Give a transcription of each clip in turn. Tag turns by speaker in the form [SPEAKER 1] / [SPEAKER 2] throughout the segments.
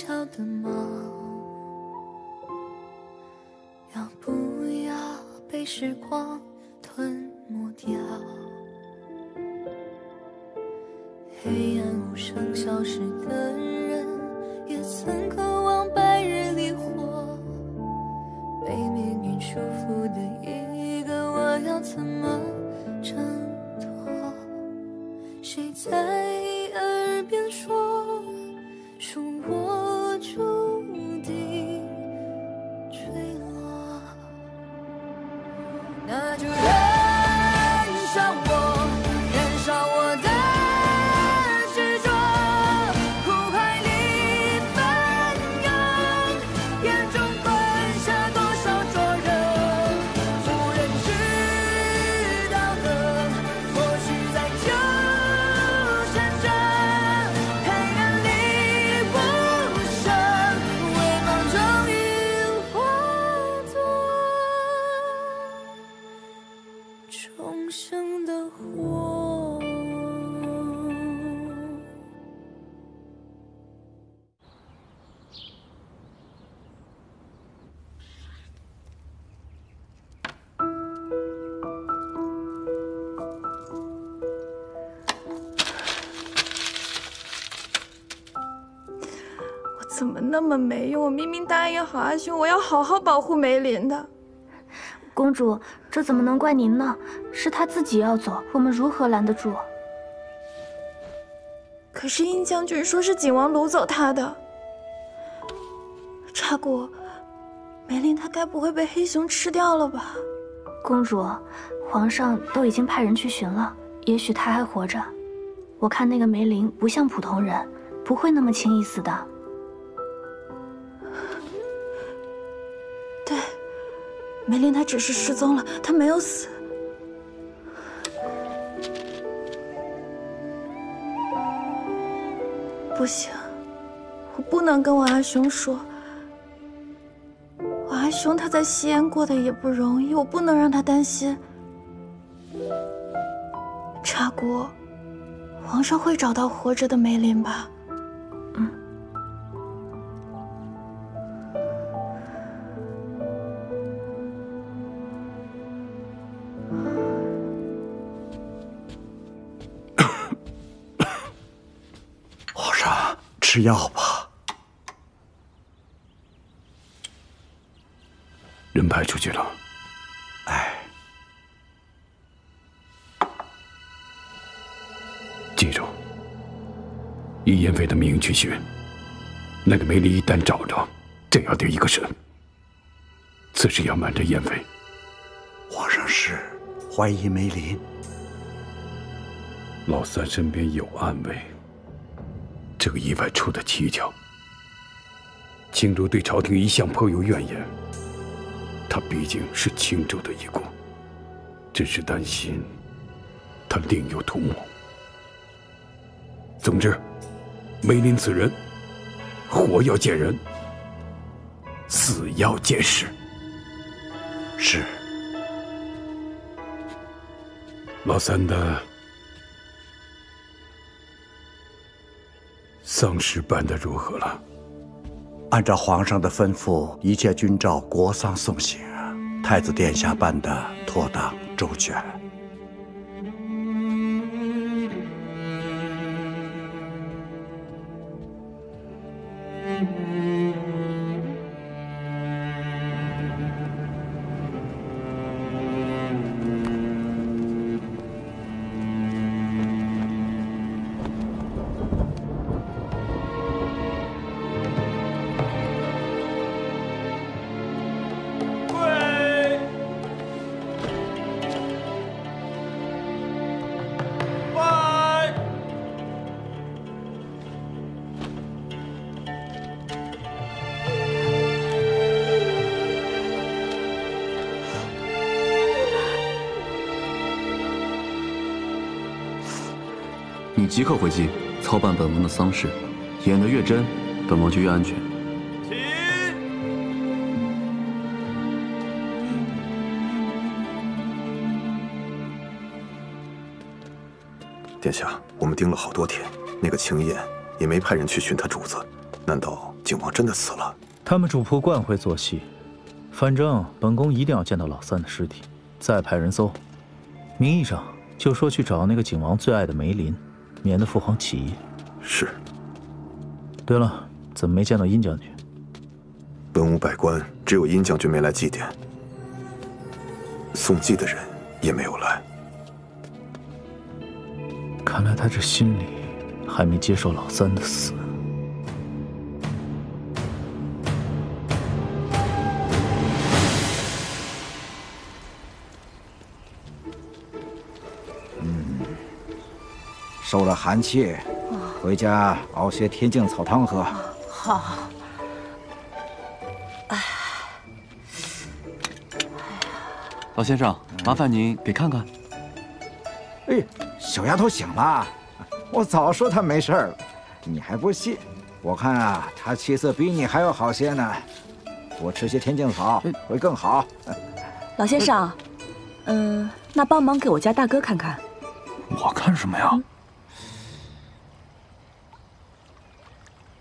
[SPEAKER 1] 小的吗？要不要被时光吞没掉？黑暗无声消失那
[SPEAKER 2] 么没用？我明明答应好阿兄，我要好好保护梅林的。
[SPEAKER 3] 公主，这怎么能怪您呢？是他自己要走，我们如何拦得住？
[SPEAKER 2] 可是殷将军说是景王掳走他的。查古，梅林他该不会被黑熊吃掉了吧？
[SPEAKER 3] 公主，皇上都已经派人去寻了，也许他还活着。我看那个梅林不像普通人，不会那么轻易死的。
[SPEAKER 2] 梅林他只是失踪了，他没有死。不行，我不能跟我阿雄说。我阿雄他在西安过得也不容易，我不能让他担心。查国，皇上会找到活着的梅林吧？
[SPEAKER 4] 吃药吧。
[SPEAKER 5] 人派出去了，
[SPEAKER 4] 哎，
[SPEAKER 5] 记住，以燕飞的名去寻，那个梅林一旦找着，真要丢一个神。此事要瞒着燕飞，
[SPEAKER 4] 皇上是怀疑梅林。
[SPEAKER 5] 老三身边有暗卫，这个意外出的蹊跷。青州对朝廷一向颇有怨言，他毕竟是青州的一国，只是担心他另有图谋。总之，梅林此人，活要见人，死要见尸。
[SPEAKER 4] 是。
[SPEAKER 5] 老三的丧事办得如何了？
[SPEAKER 4] 按照皇上的吩咐，一切均照国丧送行。太子殿下办得妥当周全。
[SPEAKER 6] 即刻回京操办本王的丧事，演得越真，本王就越安全。
[SPEAKER 7] 殿下，我们盯了好多天，那个青燕也没派人去寻他主子，难道景王真的死了？
[SPEAKER 8] 他们主仆惯会做戏，反正本宫一定要见到老三的尸体，再派人搜。名义上就说去找那个景王最爱的梅林，免得父皇起疑。
[SPEAKER 7] 是。
[SPEAKER 8] 对了，怎么没见到殷将军？
[SPEAKER 7] 文武百官只有殷将军没来祭奠，送祭的人也没有来。
[SPEAKER 8] 看来他这心里还没接受老三的死。
[SPEAKER 9] 受了寒气，回家熬些天净草汤喝。
[SPEAKER 2] 好。
[SPEAKER 6] 老先生，麻烦您给看看。
[SPEAKER 9] 哎，小丫头醒了，我早说她没事了，你还不信？我看啊，她气色比你还要好些呢。多吃些天净草会更好。
[SPEAKER 2] 老先生，嗯，那帮忙给我家大哥看看。
[SPEAKER 5] 我看什么呀？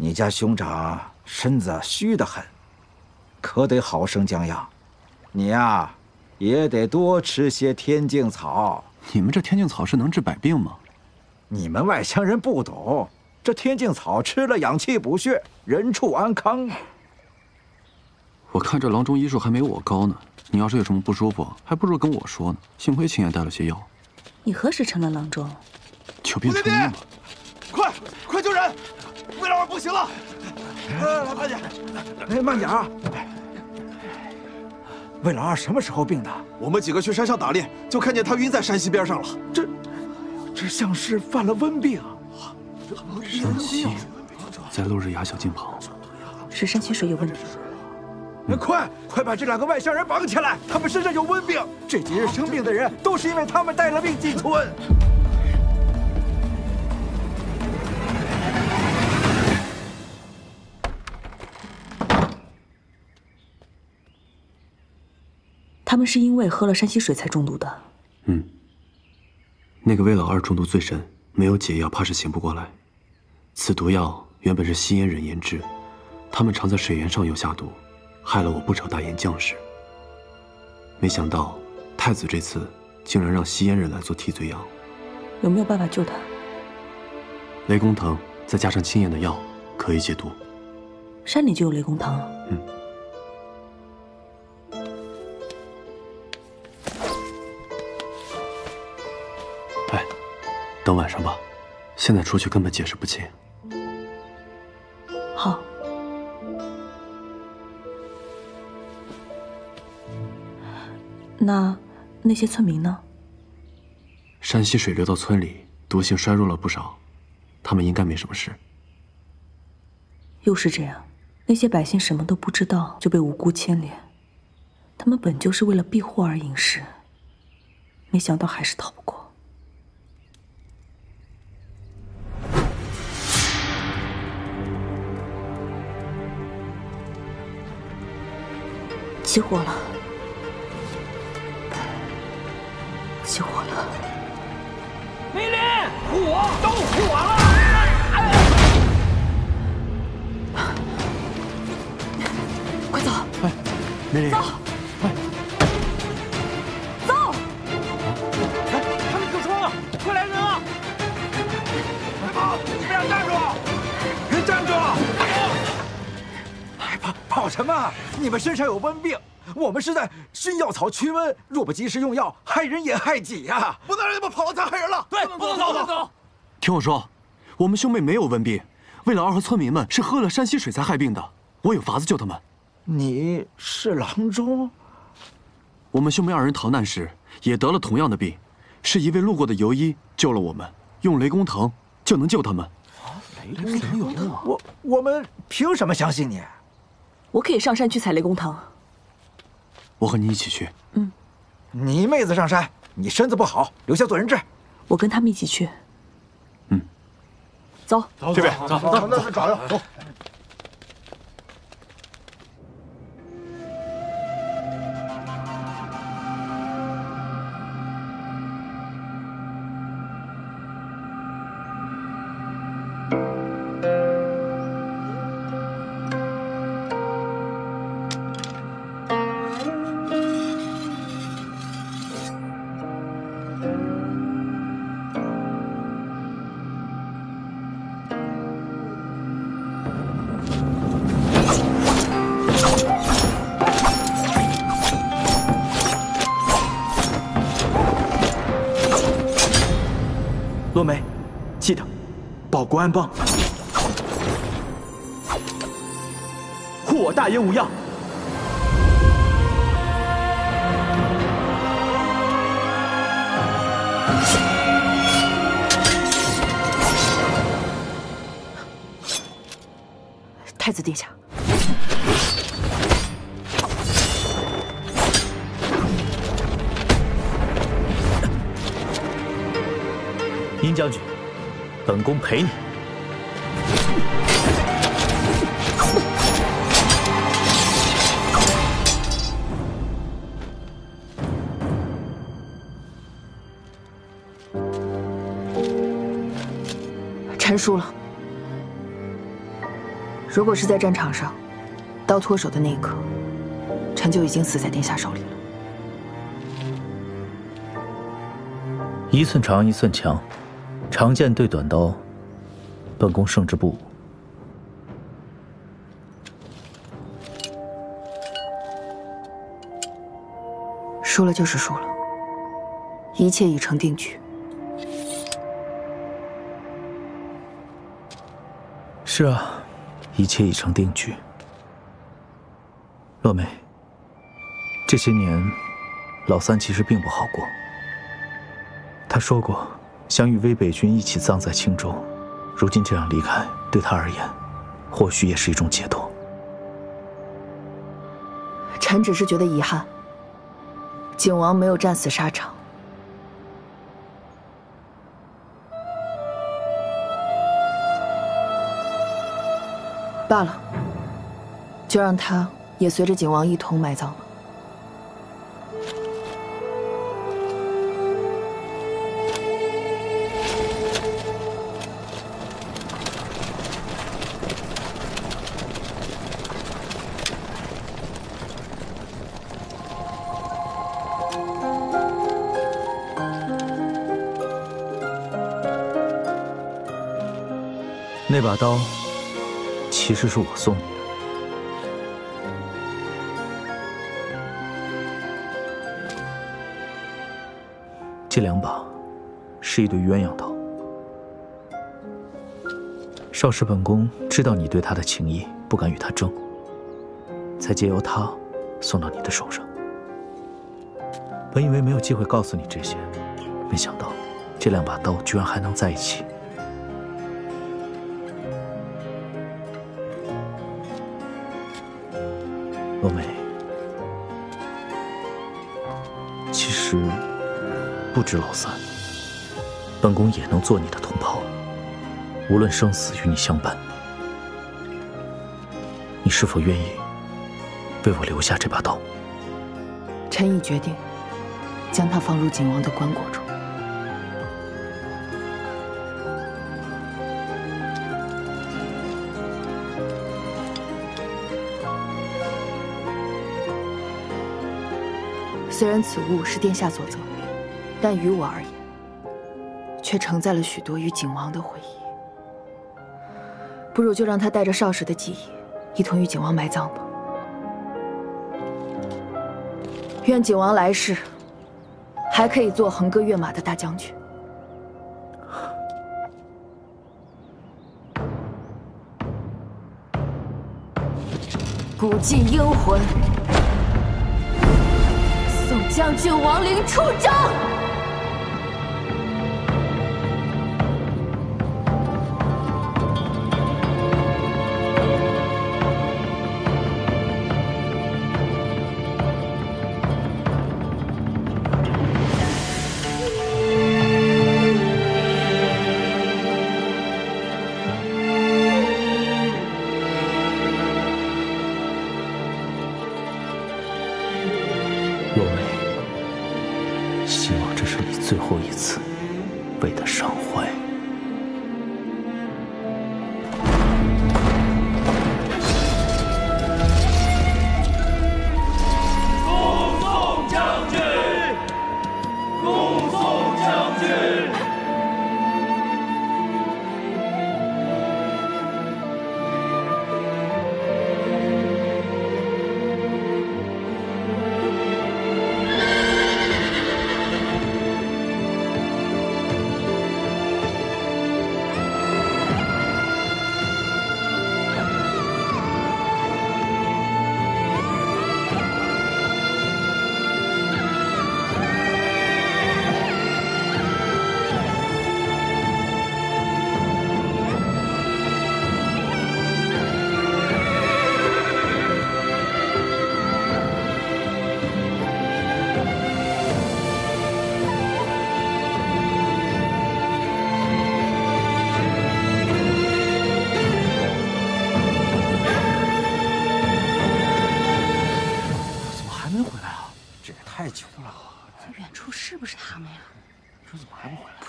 [SPEAKER 9] 你家兄长身子虚得很，可得好生将养。你呀，也得多吃些天净草。
[SPEAKER 6] 你们这天净草是能治百病吗？
[SPEAKER 9] 你们外乡人不懂，这天净草吃了养气补血，人畜安康。
[SPEAKER 6] 我看这郎中医术还没我高呢。你要是有什么不舒服，还不如跟我说呢。幸亏秦爷带了些药。
[SPEAKER 2] 你何时成了郎中？
[SPEAKER 6] 求病存命吧！
[SPEAKER 10] 快快救人！魏老二不行了！来，快点！
[SPEAKER 9] 哎，慢点啊！魏老二什么时候病的？
[SPEAKER 10] 我们几个去山上打猎，就看见他晕在山溪边上了。
[SPEAKER 9] 这，这像是犯了瘟病。
[SPEAKER 6] 山溪，在落日崖小径旁。
[SPEAKER 2] 是山溪水有问题。
[SPEAKER 9] 快快把这两个外乡人绑起来！他们身上有瘟病，这几日生病的人都是因为他们带了病进村。
[SPEAKER 2] 他们是因为喝了山溪水才中毒的。
[SPEAKER 6] 嗯，那个魏老二中毒最深，没有解药，怕是醒不过来。此毒药原本是吸烟人研制，他们常在水源上游下毒，害了我不少大燕将士。没想到太子这次竟然让吸烟人来做替罪羊。
[SPEAKER 2] 有没有办法救他？
[SPEAKER 6] 雷公藤再加上青燕的药，可以解毒。
[SPEAKER 2] 山里就有雷公藤。
[SPEAKER 6] 嗯。等晚上吧，现在出去根本解释不清。
[SPEAKER 2] 好。那那些村民呢？
[SPEAKER 6] 山溪水流到村里，毒性衰弱了不少，他们应该没什么事。
[SPEAKER 2] 又是这样，那些百姓什么都不知道就被无辜牵连，他们本就是为了避祸而饮食，没想到还是逃不过。起火了！起火了！
[SPEAKER 10] 梅林，火都火了！
[SPEAKER 2] 快走！
[SPEAKER 6] 哎，梅林，
[SPEAKER 2] 走！走！
[SPEAKER 10] 跑
[SPEAKER 9] 跑什么？你们身上有瘟病，我们是在熏药草驱瘟，若不及时用药，害人也害己呀！
[SPEAKER 10] 不能让你们跑了再害人了！对，不能走，不能走！
[SPEAKER 6] 听我说，我们兄妹没有瘟病，魏老二和村民们是喝了山溪水才害病的，我有法子救他们。
[SPEAKER 9] 你是郎中？
[SPEAKER 6] 我们兄妹二人逃难时也得了同样的病，是一位路过的游医救了我们，用雷公藤就能救他们。
[SPEAKER 9] 雷公藤有用啊！我我们凭什么相信你？
[SPEAKER 2] 我可以上山去采雷公藤。
[SPEAKER 6] 我和你一起去。
[SPEAKER 2] 嗯，
[SPEAKER 9] 你妹子上山，你身子不好，留下做人质。
[SPEAKER 2] 我跟他们一起去。
[SPEAKER 6] 嗯，
[SPEAKER 2] 走，
[SPEAKER 5] 这边
[SPEAKER 10] 走走，那是找药走。
[SPEAKER 11] 国安邦，护我大爷无恙。
[SPEAKER 2] 太子殿下，
[SPEAKER 8] 殷将军，本宫陪你。
[SPEAKER 2] 输了。如果是在战场上，刀脱手的那一刻，臣就已经死在殿下手里了。
[SPEAKER 8] 一寸长，一寸强，长剑对短刀，本宫胜之不武。
[SPEAKER 2] 输了就是输了，一切已成定局。
[SPEAKER 8] 是啊，一切已成定局。洛梅，这些年，老三其实并不好过。他说过，想与魏北军一起葬在青州，如今这样离开，对他而言，或许也是一种解脱。
[SPEAKER 2] 臣只是觉得遗憾，景王没有战死沙场。罢了，就让他也随着景王一同埋葬吧。
[SPEAKER 8] 那把刀，其实是我送你的。这两把，是一对鸳鸯刀。少时本宫知道你对他的情谊，不敢与他争，才借由他送到你的手上。本以为没有机会告诉你这些，没想到这两把刀居然还能在一起。洛梅，其实不止老三，本宫也能做你的同袍，无论生死与你相伴。你是否愿意为我留下这把刀？
[SPEAKER 2] 臣已决定，将它放入景王的棺椁中。虽然此物是殿下所赠，但于我而言，却承载了许多与景王的回忆。不如就让他带着少时的记忆，一同与景王埋葬吧。愿景王来世还可以做横戈跃马的大将军。古迹英魂。宋将军亡灵出征。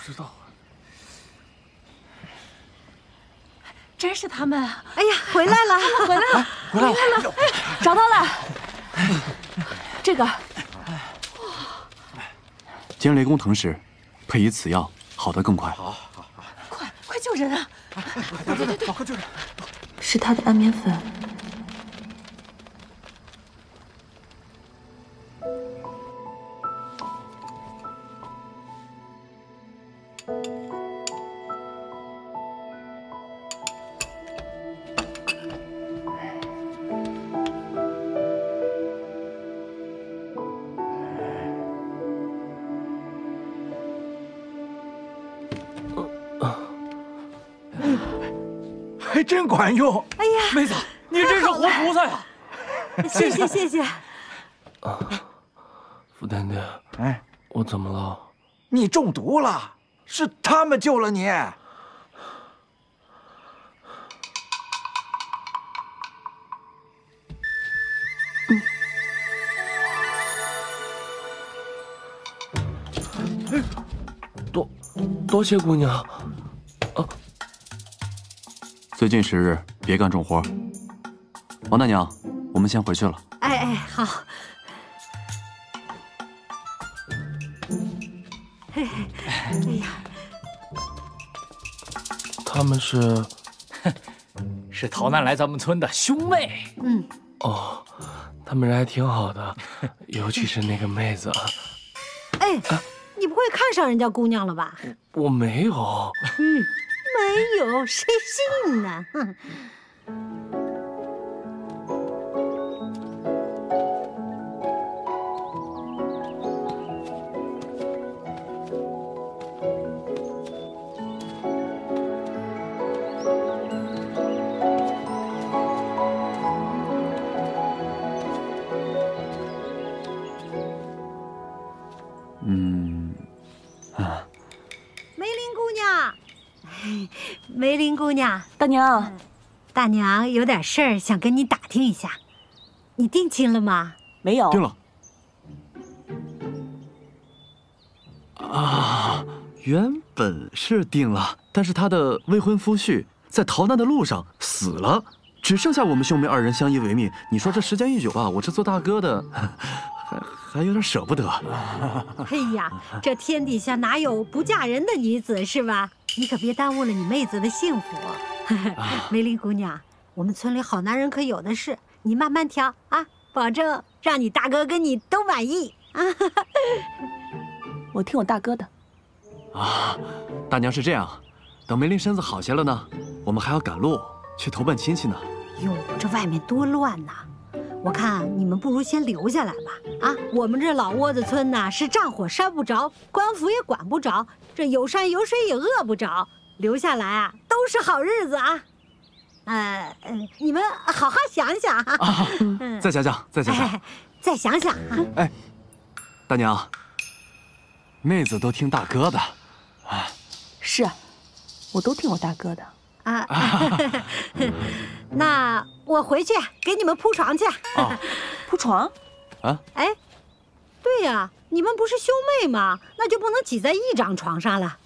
[SPEAKER 12] 知道啊。
[SPEAKER 13] 真是他们！
[SPEAKER 14] 哎呀，回来了，
[SPEAKER 13] 回来了，
[SPEAKER 6] 回来了，
[SPEAKER 13] 找到了，这个。
[SPEAKER 6] 煎雷公藤时，配以此药，好得更快。
[SPEAKER 9] 好，
[SPEAKER 13] 好，好，快快救人啊！
[SPEAKER 9] 对对对，快救人！
[SPEAKER 3] 是他的安眠粉。
[SPEAKER 9] 真管用！
[SPEAKER 14] 哎呀，
[SPEAKER 10] 妹子，你真是活菩萨呀！
[SPEAKER 14] 谢谢谢谢。
[SPEAKER 12] 啊，傅甜甜，
[SPEAKER 9] 哎，
[SPEAKER 12] 我怎么了？
[SPEAKER 9] 你中毒了，是他们救了你。
[SPEAKER 12] 嗯。多，多谢姑娘。啊。
[SPEAKER 6] 最近时日，别干重活。王大娘，我们先回去了。
[SPEAKER 14] 哎哎，好。嘿嘿，哎呀，
[SPEAKER 12] 他们是，
[SPEAKER 10] 是逃难来咱们村的兄妹。
[SPEAKER 14] 嗯。
[SPEAKER 12] 哦，他们人还挺好的，尤其是那个妹子。
[SPEAKER 14] 哎，你不会看上人家姑娘了吧？
[SPEAKER 12] 我没有。
[SPEAKER 14] 嗯。没有，谁信呢？哼娘，
[SPEAKER 13] 大娘，
[SPEAKER 14] 大娘有点事儿想跟你打听一下，你定亲了吗？
[SPEAKER 13] 没有。
[SPEAKER 6] 定了。啊，原本是定了，但是他的未婚夫婿在逃难的路上死了，只剩下我们兄妹二人相依为命。你说这时间一久吧，我这做大哥的 还还有点舍不得。
[SPEAKER 14] 哎呀，这天底下哪有不嫁人的女子是吧？你可别耽误了你妹子的幸福，梅林姑娘，我们村里好男人可有的是，你慢慢挑啊，保证让你大哥跟你都满意啊！
[SPEAKER 13] 我听我大哥的。
[SPEAKER 6] 啊，大娘是这样，等梅林身子好些了呢，我们还要赶路去投奔亲戚呢。
[SPEAKER 14] 哟，这外面多乱呐！我看你们不如先留下来吧。啊，我们这老窝子村呐，是战火烧不着，官府也管不着，这有山有水也饿不着。留下来啊，都是好日子啊。呃，你们好好想想
[SPEAKER 6] 啊。再想想，再想想，
[SPEAKER 14] 再想想啊。
[SPEAKER 6] 哎，大娘，妹子都听大哥的。
[SPEAKER 13] 啊，是啊，我都听我大哥的。啊，
[SPEAKER 14] 那我回去给你们铺床去。
[SPEAKER 6] 啊，
[SPEAKER 13] 铺床？
[SPEAKER 6] 啊？
[SPEAKER 14] 哎，对呀，你们不是兄妹吗？那就不能挤在一张床上了，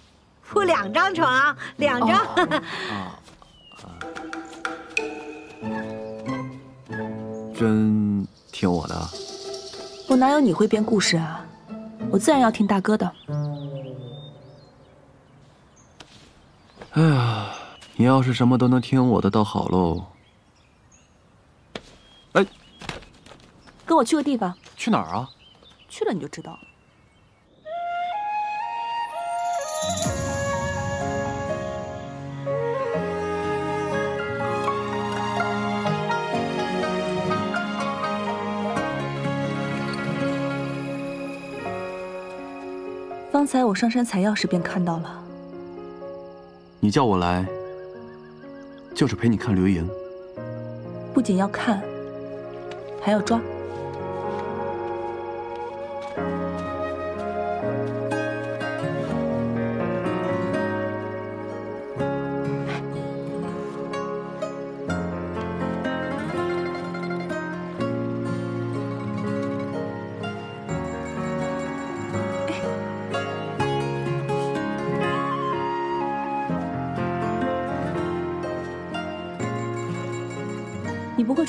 [SPEAKER 14] 铺两张床，两张。啊，
[SPEAKER 6] 真听我的？
[SPEAKER 13] 我哪有你会编故事啊？我自然要听大哥的。
[SPEAKER 6] 哎呀。你要是什么都能听我的，倒好喽。哎，
[SPEAKER 13] 跟我去个地方。
[SPEAKER 6] 去哪儿啊？
[SPEAKER 13] 去了你就知道了。方才我上山采药时便看到了。
[SPEAKER 6] 你叫我来。就是陪你看流萤，
[SPEAKER 13] 不仅要看，还要抓。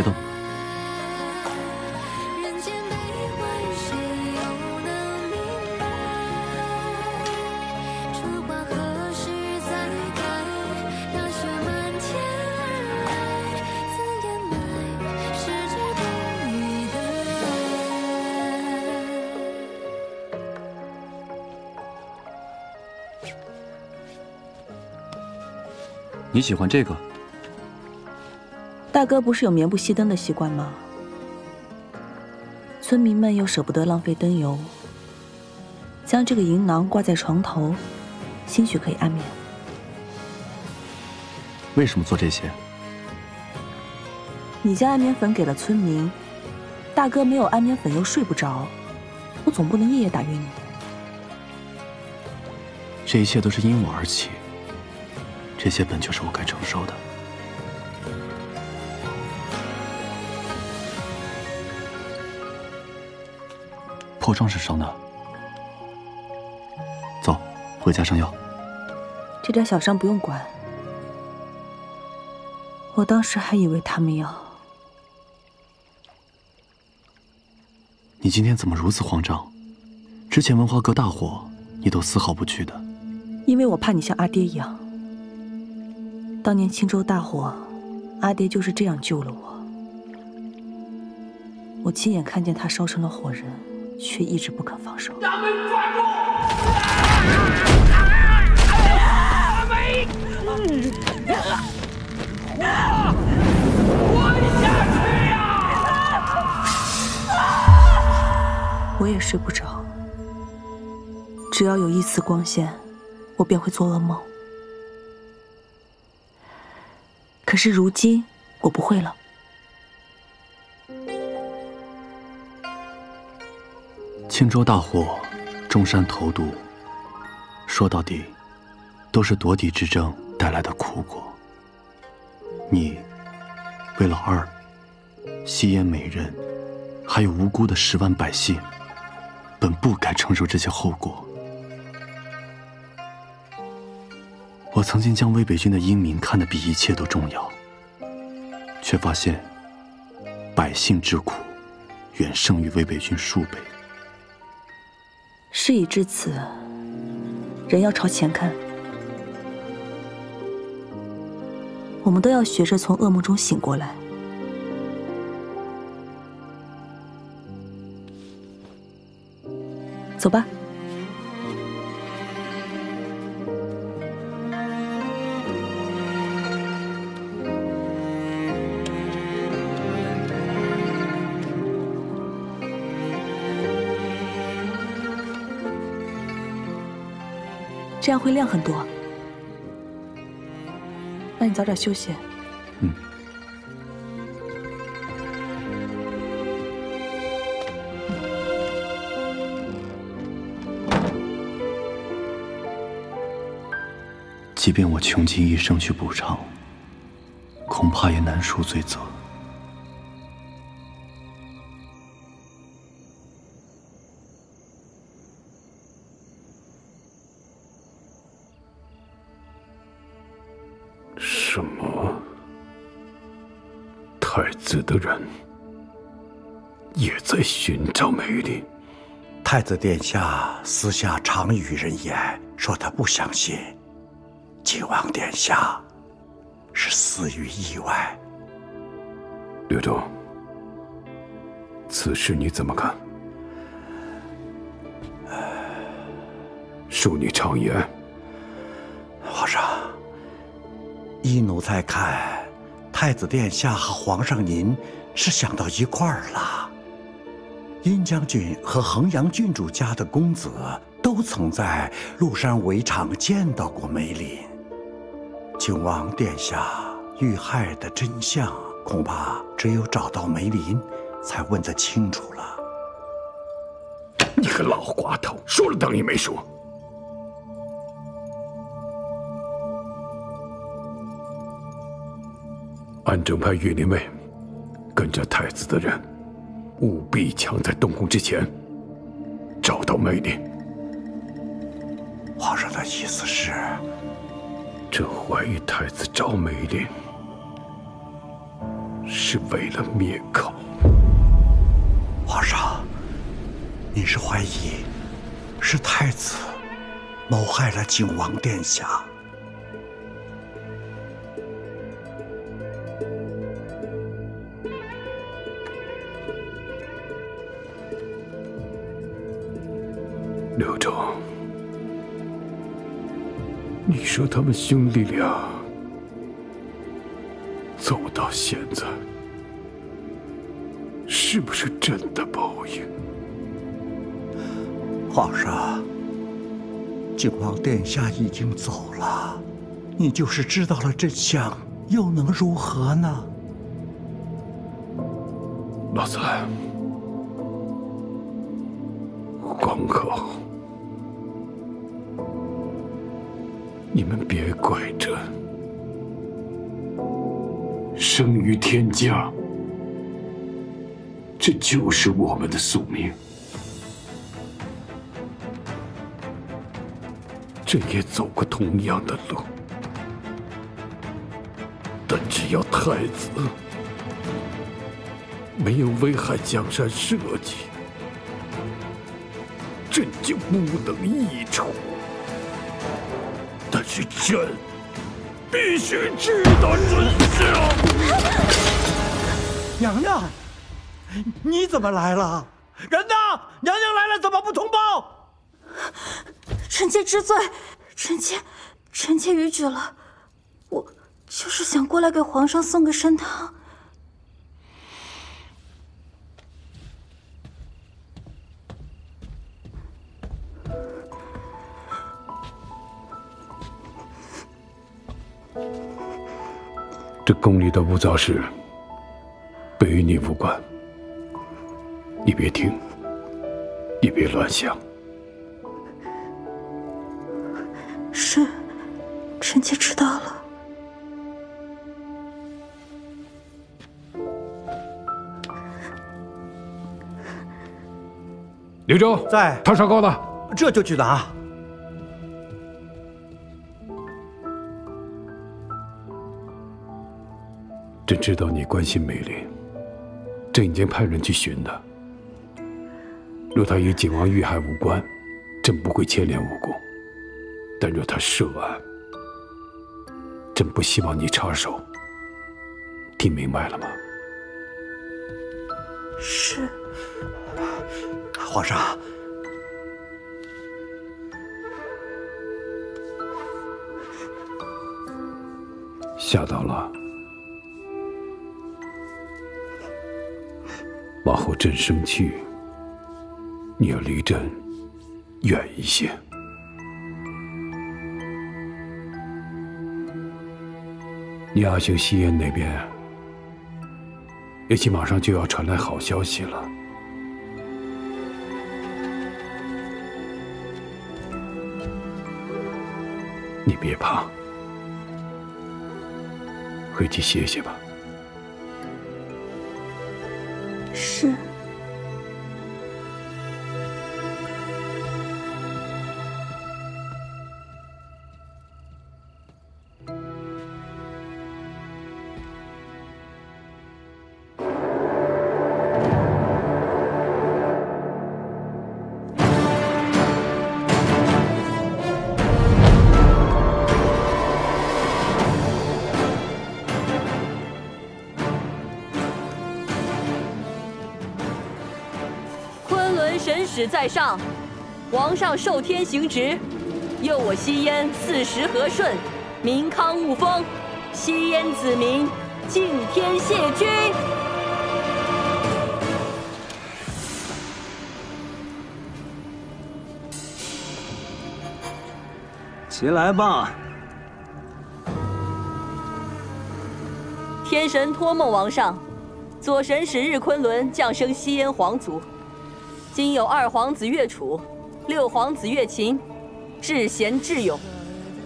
[SPEAKER 6] 别动。你喜欢这个？
[SPEAKER 13] 大哥不是有眠不熄灯的习惯吗？村民们又舍不得浪费灯油，将这个银囊挂在床头，兴许可以安眠。
[SPEAKER 6] 为什么做这些？
[SPEAKER 13] 你将安眠粉给了村民，大哥没有安眠粉又睡不着，我总不能夜夜打晕你。
[SPEAKER 6] 这一切都是因我而起，这些本就是我该承受的。破窗是伤的，走，回家上药。
[SPEAKER 13] 这点小伤不用管。我当时还以为他们要……
[SPEAKER 6] 你今天怎么如此慌张？之前文华阁大火，你都丝毫不惧的。
[SPEAKER 13] 因为我怕你像阿爹一样。当年青州大火，阿爹就是这样救了我。我亲眼看见他烧成了火人。却一直不肯放手。
[SPEAKER 10] 大门抓住！阿梅，滚下去呀！
[SPEAKER 13] 我也睡不着，只要有一丝光线，我便会做噩梦。可是如今，我不会了。
[SPEAKER 6] 青州大火，中山投毒。说到底，都是夺嫡之争带来的苦果。你为了二，吸烟美人，还有无辜的十万百姓，本不该承受这些后果。我曾经将魏北军的英名看得比一切都重要，却发现百姓之苦，远胜于魏北军数倍。
[SPEAKER 13] 事已至此，人要朝前看。我们都要学着从噩梦中醒过来。走吧。这样会亮很多。那你早点休息。
[SPEAKER 6] 嗯。即便我穷尽一生去补偿，恐怕也难赎罪责。
[SPEAKER 5] 寻找梅林。
[SPEAKER 4] 太子殿下私下常与人言，说他不相信靖王殿下是死于意外。
[SPEAKER 5] 刘忠，此事你怎么看？恕你常言，
[SPEAKER 4] 皇上，依奴才看。太子殿下和皇上您是想到一块儿了。殷将军和衡阳郡主家的公子都曾在麓山围场见到过梅林。靖王殿下遇害的真相，恐怕只有找到梅林，才问得清楚了。
[SPEAKER 5] 你个老滑头，说了等于没说。安正派御林卫跟着太子的人，务必抢在动工之前找到梅林。
[SPEAKER 4] 皇上的意思是，
[SPEAKER 5] 朕怀疑太子找梅林是为了灭口。
[SPEAKER 4] 皇上，你是怀疑是太子谋害了景王殿下？
[SPEAKER 5] 刘忠，你说他们兄弟俩走到现在，是不是真的报应？
[SPEAKER 4] 皇上，景王殿下已经走了，你就是知道了真相，又能如何呢？
[SPEAKER 5] 老三，你们别怪朕。生于天家，这就是我们的宿命。朕也走过同样的路，但只要太子没有危害江山社稷，朕就不能易处。朕必须知道真相。
[SPEAKER 4] 娘娘，你怎么来了？人呢？娘娘来了，怎么不通报？
[SPEAKER 3] 臣妾知罪，臣妾，臣妾逾矩了。我就是想过来给皇上送个参汤。
[SPEAKER 5] 宫里的无造事，本与你无关，你别听，也别乱想。
[SPEAKER 3] 是，臣妾知道了。
[SPEAKER 5] 刘周
[SPEAKER 9] 在，
[SPEAKER 5] 汤烧糕呢？
[SPEAKER 9] 这就去拿。
[SPEAKER 5] 朕知道你关心美玲，朕已经派人去寻她。若她与景王遇害无关，朕不会牵连无辜；但若她涉案，朕不希望你插手。听明白了吗？
[SPEAKER 3] 是。
[SPEAKER 4] 皇上，
[SPEAKER 5] 吓到了。往后朕生气，你要离朕远一些。你阿兄西燕那边，也许马上就要传来好消息了。你别怕，回去歇歇吧。
[SPEAKER 15] 仑神使在上，皇上受天行职，佑我西燕四时和顺，民康物丰，西燕子民敬天谢君。
[SPEAKER 11] 起来吧。
[SPEAKER 15] 天神托梦王上，左神使日昆仑降生西燕皇族，今有二皇子岳楚，六皇子岳琴，智贤智勇，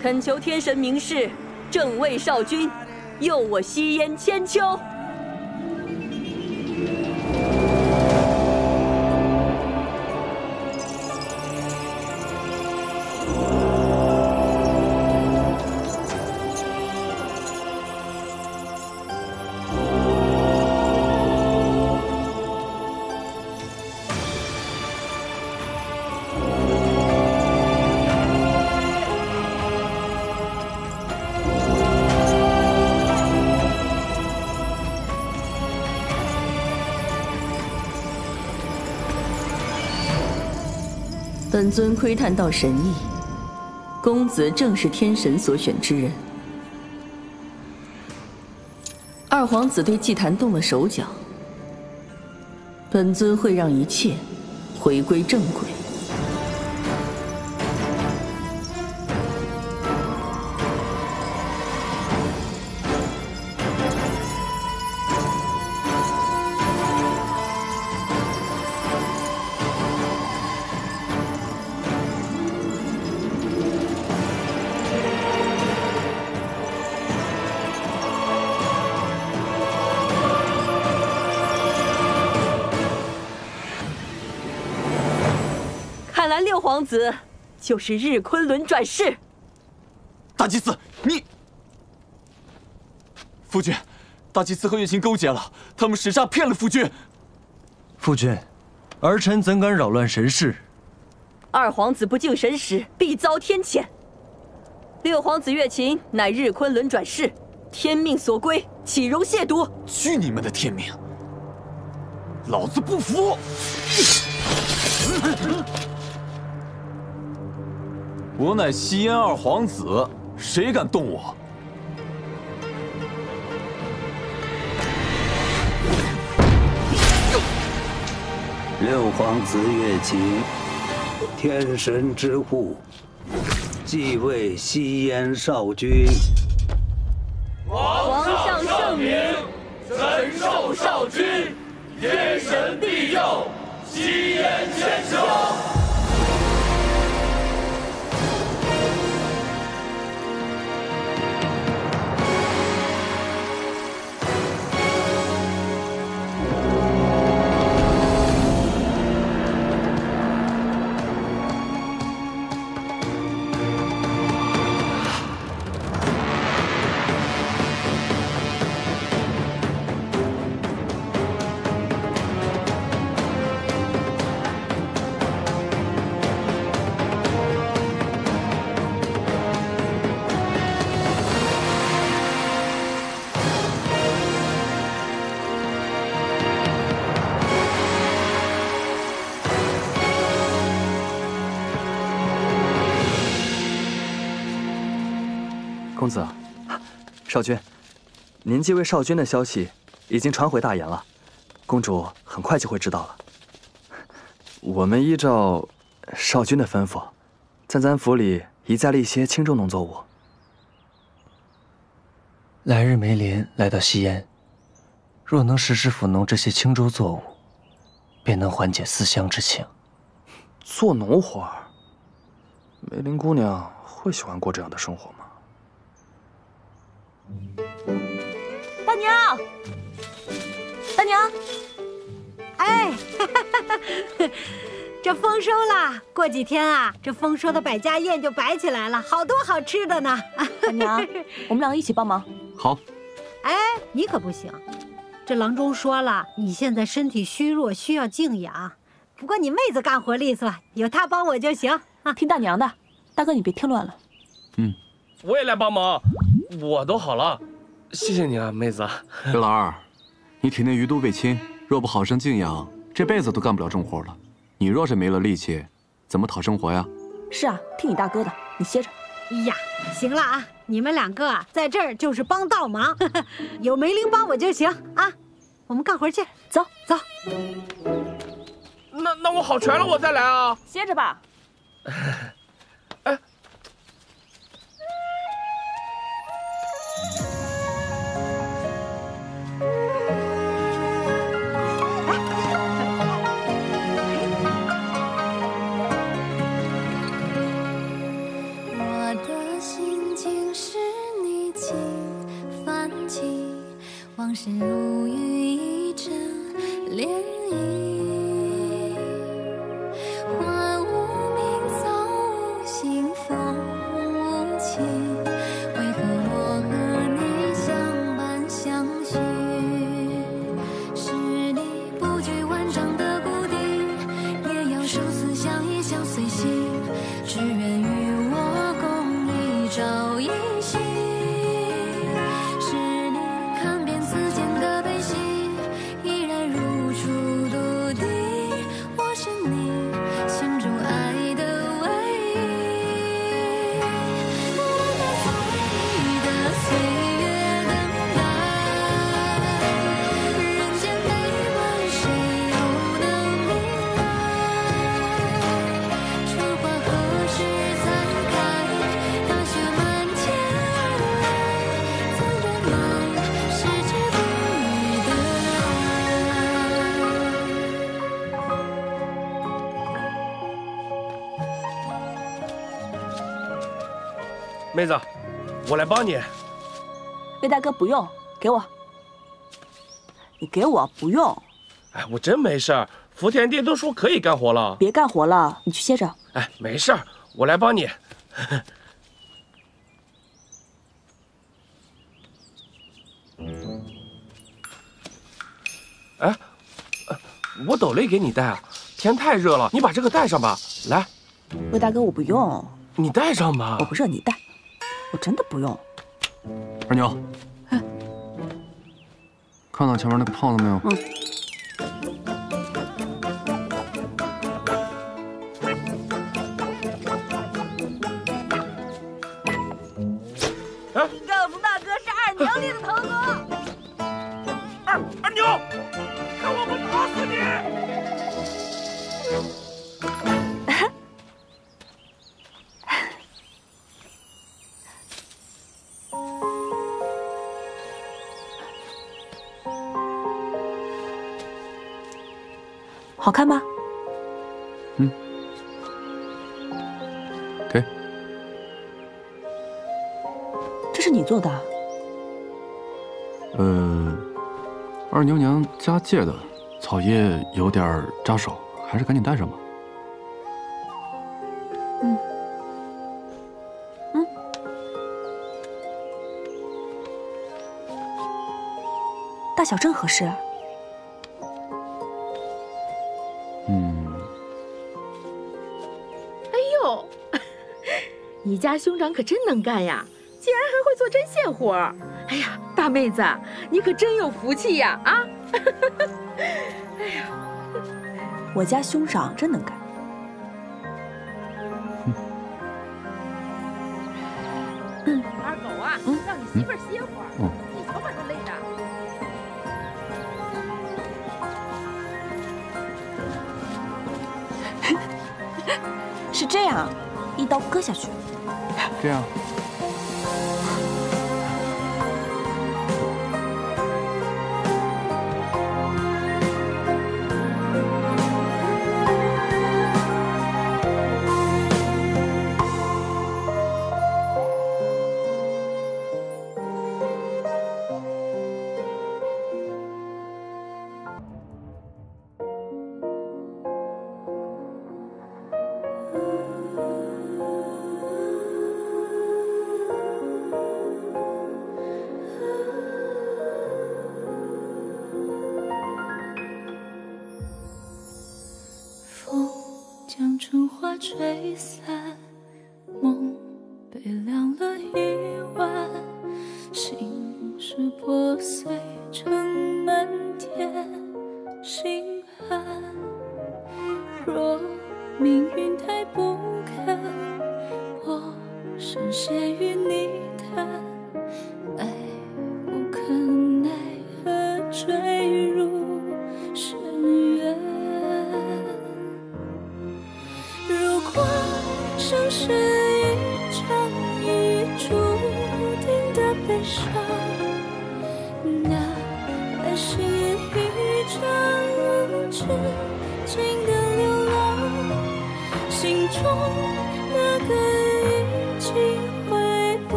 [SPEAKER 15] 恳求天神明示，正位少君，佑我西燕千秋。本尊窥探到神意，公子正是天神所选之人。二皇子对祭坛动了手脚，本尊会让一切回归正轨。六皇子就是日昆仑转世。
[SPEAKER 11] 大祭司，你夫君，大祭司和月琴勾结了，他们使诈骗了夫君。
[SPEAKER 16] 夫君，儿臣怎敢扰乱神事？
[SPEAKER 15] 二皇子不敬神使，必遭天谴。六皇子月琴乃日昆仑转世，天命所归，岂容亵渎？
[SPEAKER 11] 去你们的天命！老子不服！我乃西燕二皇子，谁敢动我？
[SPEAKER 17] 六皇子岳琴，天神之护，继位西燕少君。
[SPEAKER 15] 皇上圣明，
[SPEAKER 10] 神授少君，天神庇佑，西燕千秋。
[SPEAKER 18] 少君，您继位少君的消息已经传回大言了，公主很快就会知道了。我们依照少君的吩咐，在咱府里移栽了一些青州农作物。
[SPEAKER 16] 来日梅林来到西燕，若能时时抚农这些青州作物，便能缓解思乡之情。
[SPEAKER 18] 做农活儿，梅林姑娘会喜欢过这样的生活吗？
[SPEAKER 14] 大娘，大娘，哎，这丰收了，过几天啊，这丰收的百家宴就摆起来了，好多好吃的呢。
[SPEAKER 13] 大娘，我们两个一起帮忙。
[SPEAKER 6] 好。
[SPEAKER 14] 哎，你可不行，这郎中说了，你现在身体虚弱，需要静养。不过你妹子干活利索，有她帮我就行。啊，
[SPEAKER 13] 听大娘的，大哥你别添乱了。
[SPEAKER 12] 嗯我也来帮忙，我都好了，谢谢你啊，妹子。
[SPEAKER 6] 刘老二，你体内余毒未清，若不好生静养，这辈子都干不了重活了。你若是没了力气，怎么讨生活呀？
[SPEAKER 13] 是啊，听你大哥的，你歇着。
[SPEAKER 14] 哎呀，行了啊，你们两个啊，在这儿就是帮倒忙，有梅玲帮我就行啊。我们干活去，走走。
[SPEAKER 12] 那那我好全了，我再来啊。
[SPEAKER 13] 歇着吧。
[SPEAKER 1] 心如雨一
[SPEAKER 12] 阵连。我来帮你。
[SPEAKER 13] 魏大哥不用，给我。你给我不用，
[SPEAKER 12] 哎，我真没事儿。福田爹都说可以干活了。
[SPEAKER 13] 别干活了，你去歇着。
[SPEAKER 12] 哎，没事儿，我来帮你。哎，呃我斗笠给你戴啊，天太热了，你把这个戴上吧。来，
[SPEAKER 13] 魏大哥我不用，
[SPEAKER 12] 你戴上吧。
[SPEAKER 13] 我不热你戴，我真的不用。
[SPEAKER 6] 二牛，看到前面那个胖子没有？
[SPEAKER 13] 嗯。
[SPEAKER 6] 借的，草叶有点扎手，还是赶紧戴上吧。
[SPEAKER 13] 嗯，嗯，大小正合适。
[SPEAKER 6] 嗯，
[SPEAKER 19] 哎呦，你家兄长可真能干呀，竟然还会做针线活儿。哎呀，大妹子，你可真有福气呀！啊，
[SPEAKER 13] 我家兄长真能干。
[SPEAKER 19] 二狗啊，让你媳妇歇会儿，
[SPEAKER 6] 嗯
[SPEAKER 19] 你瞧把她累的。
[SPEAKER 13] 是这样，一刀割下去。
[SPEAKER 6] 这样。
[SPEAKER 1] 若命运太不堪，我深陷